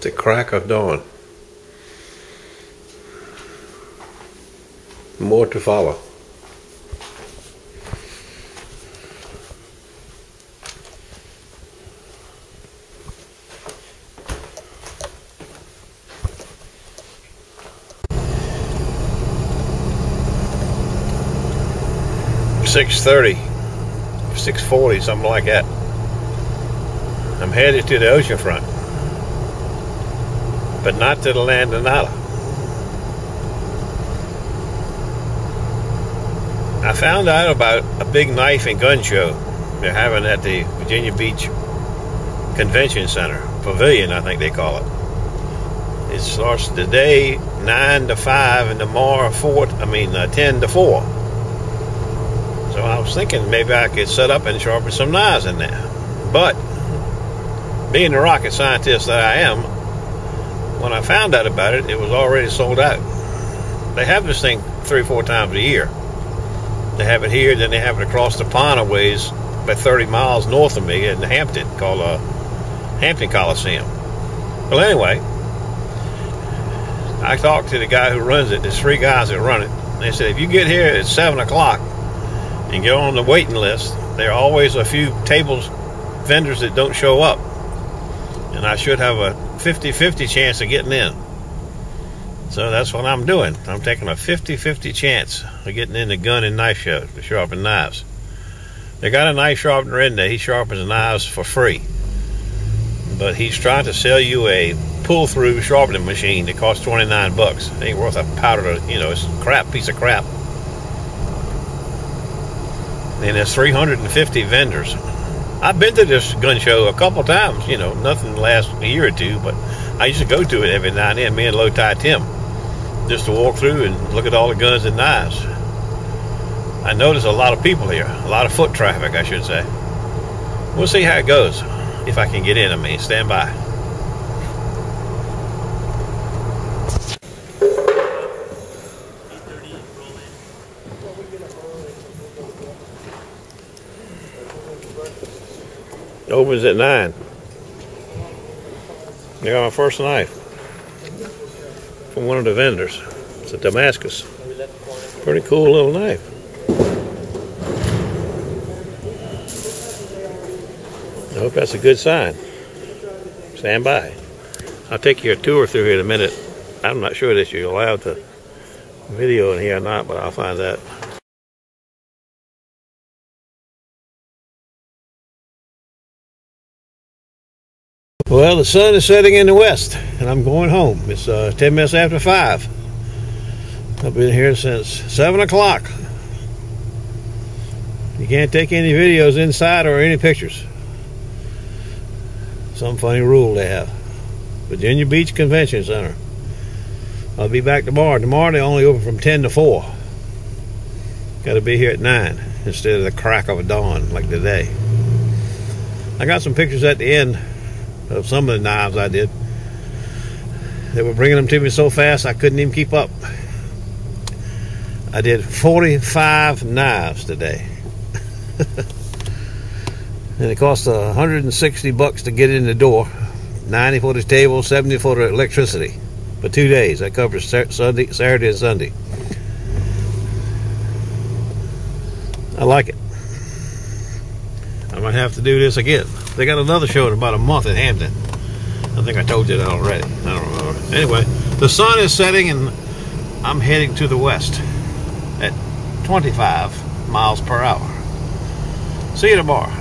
the crack of dawn. More to follow. Six thirty, six forty, something like that. I'm headed to the ocean front but not to the land of nada. I found out about a big knife and gun show they're having at the Virginia Beach Convention Center, Pavilion, I think they call it. It starts today 9 to 5 and tomorrow 4, I mean uh, 10 to 4. So I was thinking maybe I could set up and sharpen some knives in there. But being the rocket scientist that I am, when I found out about it, it was already sold out. They have this thing three or four times a year. They have it here, then they have it across the pond a ways, about 30 miles north of me in Hampton, called uh, Hampton Coliseum. Well, anyway, I talked to the guy who runs it. There's three guys that run it. They said if you get here at 7 o'clock and get on the waiting list, there are always a few tables, vendors that don't show up. And I should have a 50 50 chance of getting in. So that's what I'm doing. I'm taking a 50 50 chance of getting in the gun and knife show to sharpen knives. They got a knife sharpener in there. He sharpens knives for free. But he's trying to sell you a pull through sharpening machine that costs 29 bucks. It ain't worth a powder, you know, it's crap piece of crap. And there's 350 vendors. I've been to this gun show a couple times, you know, nothing last a year or two, but I used to go to it every now and then, me and Low Tie Tim, just to walk through and look at all the guns and knives. I notice a lot of people here, a lot of foot traffic, I should say. We'll see how it goes, if I can get in, I mean, stand by. It opens at 9. I got my first knife from one of the vendors. It's a Damascus. Pretty cool little knife. I hope that's a good sign. Stand by. I'll take you a tour through here in a minute. I'm not sure that you're allowed to video in here or not, but I'll find that. Well, the sun is setting in the west, and I'm going home. It's uh, 10 minutes after 5. I've been here since 7 o'clock. You can't take any videos inside or any pictures. Some funny rule they have. Virginia Beach Convention Center. I'll be back tomorrow. Tomorrow they only open from 10 to 4. Got to be here at 9 instead of the crack of dawn like today. I got some pictures at the end of some of the knives I did. They were bringing them to me so fast I couldn't even keep up. I did 45 knives today. and it cost 160 bucks to get in the door. 90 for the table, 70 for the electricity. For two days. That covers Sunday, Saturday and Sunday. I like it. I might have to do this again. They got another show in about a month in Hampton. I think I told you that already. I don't remember. Anyway, the sun is setting and I'm heading to the west at 25 miles per hour. See you tomorrow.